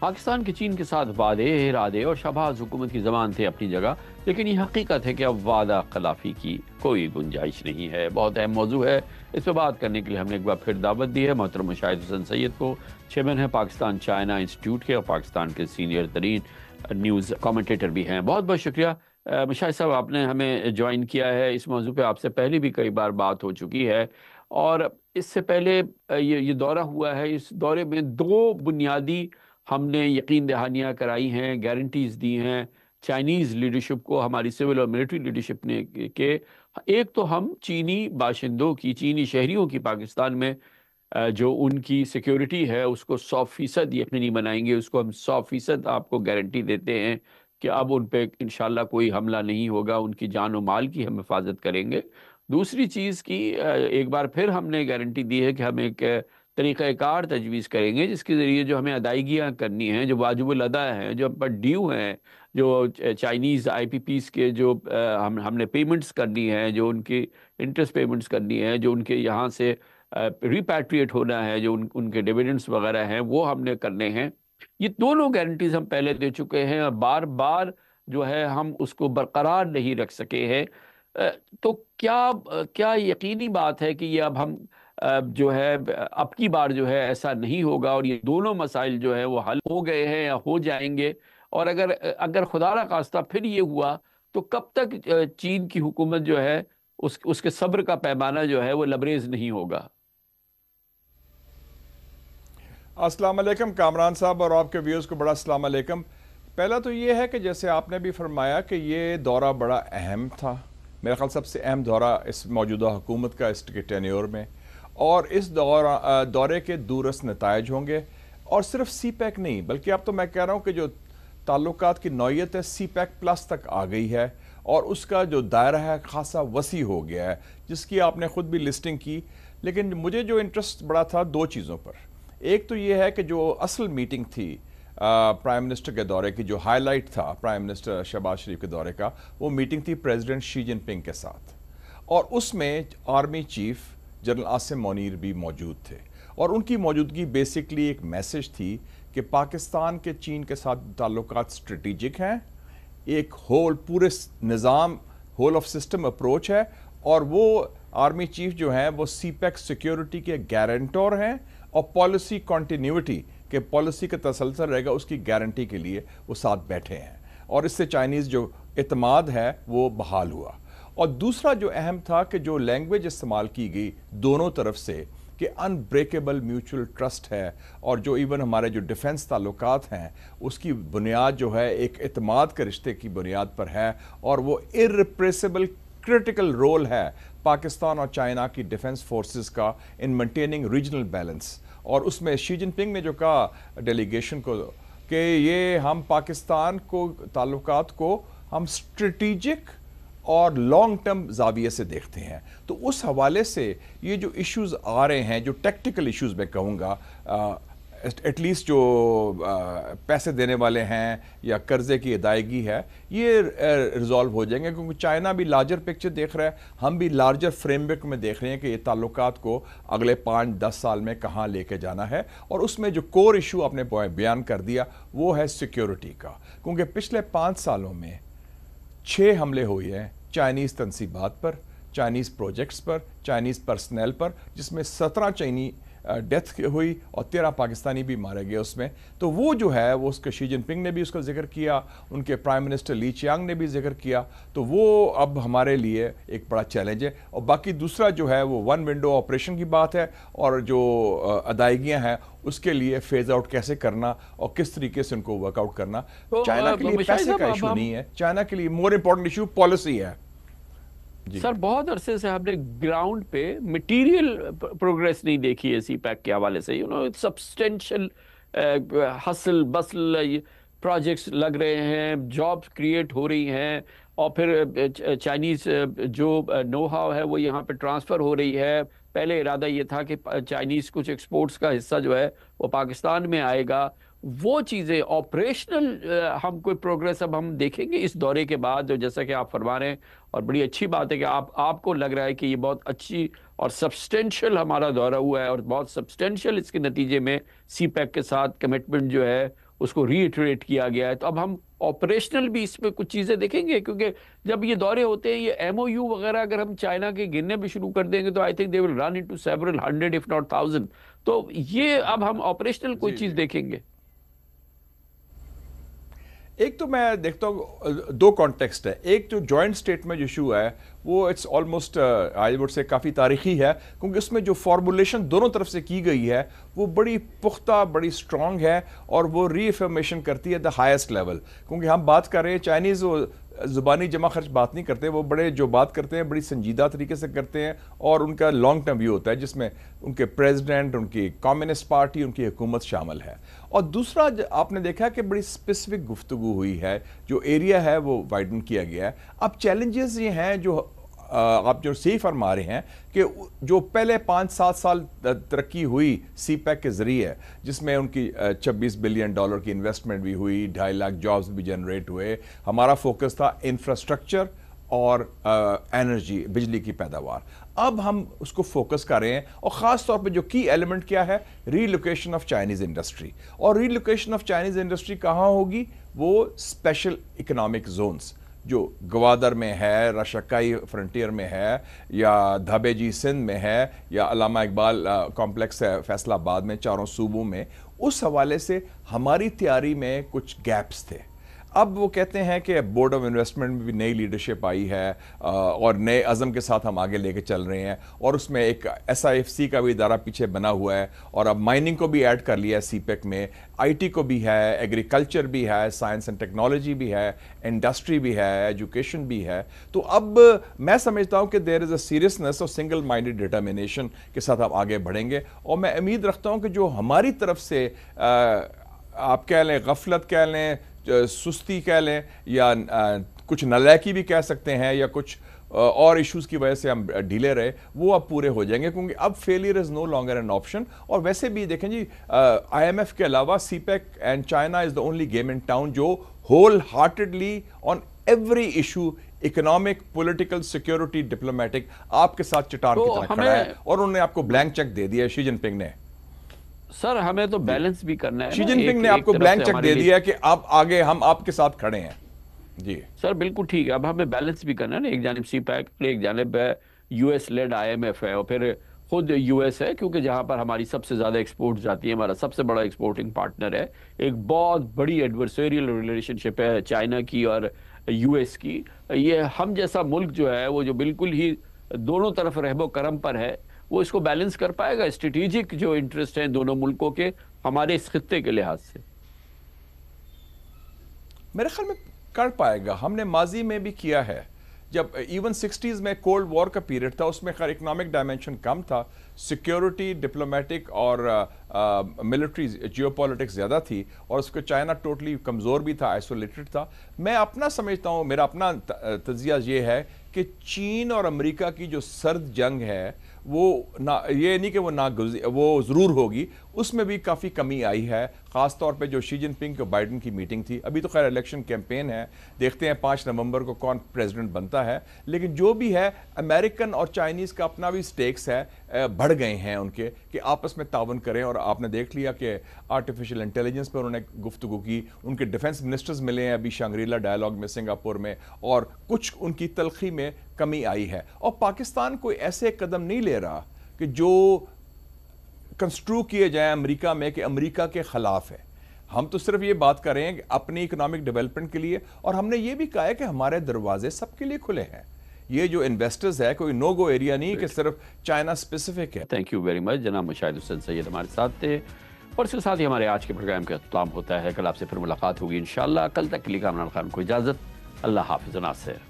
पाकिस्तान के चीन के साथ वादे, इरादे और शहबाज हुकूमत की जबान थे अपनी जगह, लेकिन ये हकीकत है कि अब वादा खिलाफी की कोई गुंजाइश नहीं है। बहुत अहम मौजू है। इस पर बात करने के लिए हमने एक बार फिर दावत दी है। मोहतरम शाहिद हुसैन सैद को चेयरमैन है पाकिस्तान चाइना इंस्टीट्यूट के और पाकिस्तान के सीनियर तरीन न्यूज़ कॉमेंटेटर भी हैं। बहुत बहुत शुक्रिया। मुशाहिद साहब, आपने हमें ज्वाइन किया है। इस मौजू पे आपसे पहले भी कई बार बात हो चुकी है। और इससे पहले ये ये दौरा हुआ है। इस दौरे में दो बुनियादी हमने यकीन दहानियाँ कराई हैं गारंटीज़ दी हैं चाइनीज़ लीडरशिप को, हमारी सिविल और मिलिट्री लीडरशिप ने, के, एक तो हम चीनी बाशिंदों की, चीनी शहरीों की पाकिस्तान में जो उनकी सिक्योरिटी है, उसको सौ फ़ीसद यकीनी बनाएँगे, उसको हम सौ फ़ीसद आपको गारंटी देते हैं कि अब उन पर इन कोई हमला नहीं होगा, उनकी जान व माल की हम हिफाजत करेंगे। दूसरी चीज़ की एक बार फिर हमने गारंटी दी है कि हम एक तरीक़ाकार तजवीज़ करेंगे, जिसके ज़रिए जो हमें अदायगियाँ करनी हैं, जो वाजुबल अदा हैं, जो पर ड्यू हैं, जो चाइनीज़ आई पी पीस के जो हम, हमने पेमेंट्स करनी है, जो उनकी इंटरेस्ट पेमेंट्स करनी है, जो उनके यहाँ से रिपैट्रिएट होना है, जो उन, उनके डिविडेंड्स वगैरह हैं, वो हमने करने हैं। ये दोनों गारंटीज हम पहले दे चुके हैं और बार बार जो है हम उसको बरकरार नहीं रख सके हैं। तो क्या क्या यकीनी बात है कि ये अब हम जो है, अब की बार जो है ऐसा नहीं होगा और ये दोनों मसाइल जो है वो हल हो गए हैं या हो जाएँगे। और अगर अगर खुदा खास्ता फिर ये हुआ तो कब तक चीन की हुकूमत जो है, उस, उसके सब्र का पैमाना जो है वो लबरेज नहीं होगा। अस्सलाम वालेकुम, कामरान साहब और आपके व्यूज़ को बड़ा अस्सलाम वालेकुम। पहला तो ये है कि जैसे आपने भी फरमाया कि ये दौरा बड़ा अहम था। मेरा ख्याल सबसे अहम दौरा इस मौजूदा हुकूमत का इस टेन्योर में। और इस दौरा दौरे के दूरस नतज होंगे। और सिर्फ़ सी पैक नहीं, बल्कि अब तो मैं कह रहा हूँ कि जो ताल्लुक की नौीयत है सी पैक प्लस तक आ गई है और उसका जो दायरा है, खासा वसी हो गया है, जिसकी आपने ख़ुद भी लिस्टिंग की। लेकिन मुझे जो इंटरेस्ट बड़ा था दो चीज़ों पर। एक तो ये है कि जो असल मीटिंग थी प्राइम मिनिस्टर के दौरे की, जो हाईलाइट था प्राइम मिनिस्टर शहबाज शरीफ के दौरे का, वो मीटिंग थी प्रेसिडेंट शी जिनपिंग के साथ। और उसमें army chief general Asim Munir भी मौजूद थे और उनकी मौजूदगी बेसिकली एक मैसेज थी कि पाकिस्तान के चीन के साथ ताल्लुक स्ट्रेटिजिक हैं, एक होल पूरे निज़ाम होल ऑफ़ सिस्टम अप्रोच है और वो आर्मी चीफ जो हैं, वो सी पैक सिक्योरिटी के गारंटर हैं और पॉलिसी कॉन्टीन्यूटी के पॉलिसी का तसलसल रहेगा उसकी गारंटी के लिए वो साथ बैठे हैं। और इससे चाइनीज़ जो अतमाद है, वो बहाल हुआ। और दूसरा जो अहम था कि जो लैंग्वेज इस्तेमाल की गई दोनों तरफ़ से, कि अनब्रेकेबल म्यूचुअल ट्रस्ट है और जो इवन हमारे जो डिफेंस ताल्लुक हैं, उसकी बुनियाद जो है, एक अतमाद के रिश्ते की बुनियाद पर है और वो इरिप्रेसिबल क्रिटिकल रोल है पाकिस्तान और चाइना की डिफेंस फोर्सेस का इन मेंटेनिंग रीजनल बैलेंस और उसमें शी जिनपिंग ने जो कहा डेलीगेशन को, कि ये हम पाकिस्तान को, ताल्लुकात को, हम स्ट्रेटिजिक और लॉन्ग टर्म जाविये से देखते हैं। तो उस हवाले से ये जो इश्यूज़ आ रहे हैं जो टेक्टिकल इश्यूज़ मैं कहूँगा एटलीस्ट जो आ, पैसे देने वाले हैं या कर्जे की अदायगी है ये रिजॉल्व हो जाएँगे। क्योंकि चाइना भी लार्जर पिक्चर देख रहा है। हम भी लार्जर फ्रेमवर्क में देख रहे हैं कि ये ताल्लुक को अगले पाँच दस साल में कहाँ लेके जाना है। और उसमें जो कोर इशू आपने बयान कर दिया वो है सिक्योरिटी का। क्योंकि पिछले पाँच सालों में छः हमले हुए हैं चाइनीज़ तनसीबात पर चाइनीज़ प्रोजेक्ट्स पर चाइनीज़ पर्सनल पर, जिसमें सत्रह चाइनी डेथ हुई और तेरह पाकिस्तानी भी मारे गए उसमें। तो वो जो है वो उसके शी जिनपिंग ने भी उसका ज़िक्र किया उनके प्राइम मिनिस्टर ली चियांग ने भी ज़िक्र किया। तो वो अब हमारे लिए एक बड़ा चैलेंज है। और बाकी दूसरा जो है वो वन विंडो ऑपरेशन की बात है और जो अदायगियाँ हैं उसके लिए फ़ेज़ आउट कैसे करना और किस तरीके से उनको वर्कआउट करना। तो चाइना के लिए पैसे का इशू नहीं है। चाइना के लिए मोर इंपॉर्टेंट इशू पॉलिसी है। सर, बहुत अरसे से हमने ग्राउंड पे मटेरियल प्रोग्रेस नहीं देखी है सी पैक के हवाले से। You know substantial hustle bustle projects लग रहे हैं जॉब्स क्रिएट हो रही हैं, और फिर चाइनीज़ जो नो हाउ है वो यहाँ पे ट्रांसफ़र हो रही है। पहले इरादा ये था कि चाइनीज़ कुछ एक्सपोर्ट्स का हिस्सा जो है वो पाकिस्तान में आएगा वो चीज़ें ऑपरेशनल हम कोई प्रोग्रेस अब हम देखेंगे इस दौरे के बाद जो जैसा कि आप फरमा रहे हैं और बड़ी अच्छी बात है कि आप आपको लग रहा है कि ये बहुत अच्छी और सब्सटेंशियल हमारा दौरा हुआ है और बहुत सब्सटेंशियल इसके नतीजे में सी पैक के साथ कमिटमेंट जो है उसको रीइटरेट किया गया है। तो अब हम ऑपरेशनल भी इसमें कुछ चीज़ें देखेंगे क्योंकि जब ये दौरे होते हैं ये एमओयू वगैरह अगर हम चाइना के गिनने भी शुरू कर देंगे तो I think they will run into several hundred if not thousand तो ये अब हम ऑपरेशनल कोई चीज़ देखेंगे। एक तो मैं देखता हूँ दो कॉन्टेक्स्ट है। एक जो जॉइंट स्टेट स्टेटमेंट इशू है, वो it's almost I would say काफ़ी तारीखी है, क्योंकि उसमें जो फॉर्मुलेशन दोनों तरफ़ से की गई है, वो बड़ी पुख्ता, बड़ी स्ट्रॉन्ग है और वो रीफर्मेशन करती है द हाइस्ट लेवल क्योंकि हम बात कर रहे हैं चाइनीज़ ज़ुबानी जमा खर्च बात नहीं करते, वो बड़े जो बात करते हैं, बड़ी संजीदा तरीके से करते हैं और उनका लॉन्ग टर्म व्यू होता है जिसमें उनके प्रेसिडेंट उनकी कम्युनिस्ट पार्टी उनकी हुकूमत शामिल है। और दूसरा आपने देखा कि बड़ी स्पेसिफिक गुफ्तु हुई है, जो एरिया है वो वाइडन किया गया है। अब चैलेंजेस ये हैं जो आप जो सही फरमा रहे हैं कि जो पहले पाँच सात साल तरक्की हुई सी पैक के ज़रिए, जिसमें उनकी 26 बिलियन डॉलर की इन्वेस्टमेंट भी हुई, ढाई लाख जॉब्स भी जनरेट हुए, हमारा फोकस था इंफ्रास्ट्रक्चर और एनर्जी बिजली की पैदावार। अब हम उसको फोकस कर रहे हैं और ख़ास तौर पे जो की एलिमेंट क्या है? रीलोकेशन ऑफ़ चाइनीज़ इंडस्ट्री और रीलोकेशन ऑफ़ चाइनीज़ इंडस्ट्री कहाँ होगी? वो स्पेशल इकोनॉमिक जोन्स जो गवादर में है, रशकई फ्रंटियर में है, या धबेजी सिंध में है, या अलामा इकबाल कॉम्प्लेक्स है, फैसलाबाद में, चारों सूबों में, उस हवाले से हमारी तैयारी में कुछ गैप्स थे। अब वो कहते हैं कि बोर्ड ऑफ़ इन्वेस्टमेंट में भी नई लीडरशिप आई है और नए अज़म के साथ हम आगे लेके चल रहे हैं और उसमें एक एस आई एफ़ सी का भी इदारा पीछे बना हुआ है और अब माइनिंग को भी ऐड कर लिया है सी पैक में आई टी को भी है एग्रीकल्चर भी है साइंस एंड टेक्नोलॉजी भी है इंडस्ट्री भी है एजुकेशन भी है। तो अब मैं समझता हूँ कि देर इज़ अ सीरियसनेस और सिंगल माइंडेड डिटर्मिनेशन के साथ आप आगे बढ़ेंगे और मैं उम्मीद रखता हूँ कि जो हमारी तरफ़ से आ, आप कह लें गफलत कह लें सुस्ती कह लें या कुछ नलैकी भी कह सकते हैं या कुछ और इश्यूज़ की वजह से हम ढीले रहे वो अब पूरे हो जाएँगे क्योंकि अब failure is no longer an option और वैसे भी देखें जी आईएमएफ के अलावा CPEC and China is the only game in town जो wholeheartedly on every issue economic political security diplomatic आपके साथ चटान तो की तरह खड़ा है। और उन्होंने आपको ब्लैंक चेक दे दिया शी जिनपिंग ने। सर हमें तो बैलेंस भी करना है शी जिनपिंग ने आपको ब्लैंक चेक दे दिया कि आप आगे हम आपके साथ खड़े हैं। जी। सर बिल्कुल ठीक है अब हमें बैलेंस भी करना है ना एक जानब सी पैक एक जानब यूएस लेड आईएमएफ है और फिर खुद यूएस है क्योंकि जहाँ पर हमारी सबसे ज़्यादा एक्सपोर्ट जाती है हमारा सबसे बड़ा एक्सपोर्टिंग पार्टनर है एक बहुत बड़ी एडवर्सरियल रिलेशनशिप है चाइना की और यूएस की। ये हम जैसा मुल्क जो है वो जो बिल्कुल ही दोनों तरफ़ रहबो करम पर है वो इसको बैलेंस कर पाएगा? स्ट्रेटेजिक जो इंटरेस्ट है दोनों मुल्कों के, हमारे इस खत्ते के लिहाज से। मेरे ख्याल में कर पाएगा। हमने माजी में भी किया है। जब इवन सिक्सटीज़ में कोल्ड वॉर का पीरियड था, उसमें खैर इकोनॉमिक डायमेंशन कम था। सिक्योरिटी डिप्लोमेटिक और मिलिट्री जियो पॉलिटिक्स ज़्यादा थी और उसको चाइना टोटली कमज़ोर भी था आइसोलेटेड था। मैं अपना समझता हूँ, मेरा अपना तजिया ये है कि चीन और अमेरिका की जो सर्द जंग है वो ना ये नहीं कि वो ना वो ज़रूर होगी उसमें भी काफ़ी कमी आई है ख़ास तौर पे जो शी जिनपिंग और बाइडन की मीटिंग थी। अभी तो खैर इलेक्शन कैंपेन है। देखते हैं पाँच नवंबर को कौन प्रेसिडेंट बनता है। लेकिन जो भी है अमेरिकन और चाइनीज़ का अपना भी स्टेक्स है बढ़ गए हैं उनके कि आपस में तावन करें। और आपने देख लिया कि आर्टिफिशियल इंटेलिजेंस पर उन्होंने गुफ्तु की। उनके डिफेंस मिनिस्टर्स मिले हैं अभी शंग्रीला डायलॉग में सिंगापुर में, और कुछ उनकी तलखी में कमी आई है। और पाकिस्तान कोई ऐसे कदम नहीं ले रहा कि जो कंस्ट्रू किए जाए अमेरिका में कि अमेरिका के ख़िलाफ़ है। हम तो सिर्फ़ ये बात कर रहे हैं कि अपनी इकोनॉमिक डेवलपमेंट के लिए और हमने ये भी कहा है कि हमारे दरवाजे सबके लिए खुले हैं। ये जो इन्वेस्टर्स है कोई नो गो एरिया नहीं कि सिर्फ़ चाइना स्पेसिफिक है। थैंक यू वेरी मच जनाब मुशाहिद हुसैन सैयद हमारे साथ थे। और इसके साथ ही हमारे आज के प्रोग्राम का अख्ताम होता है। कल आपसे फिर मुलाकात होगी इन कल तक के लिए कामरान खान को इजाज़त। अल्लाह हाफिज। नासिर